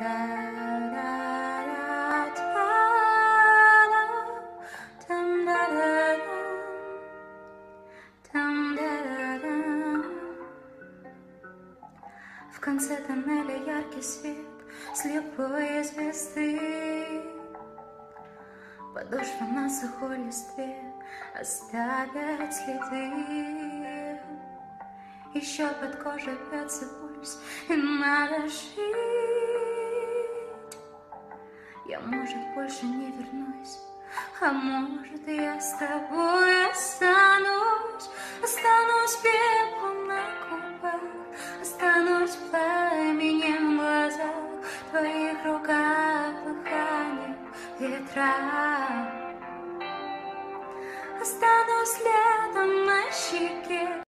В конце тоннеля яркий свет слепой звезды. Подошва на сухой листве оставят следы. Еще под кожей бьется пульс, и надо жить Я, может, больше не вернусь, а может, я с тобой останусь? Останусь пеплом на губах, останусь пламенем в глазах твоих руках дыхание ветра Останусь летом щеке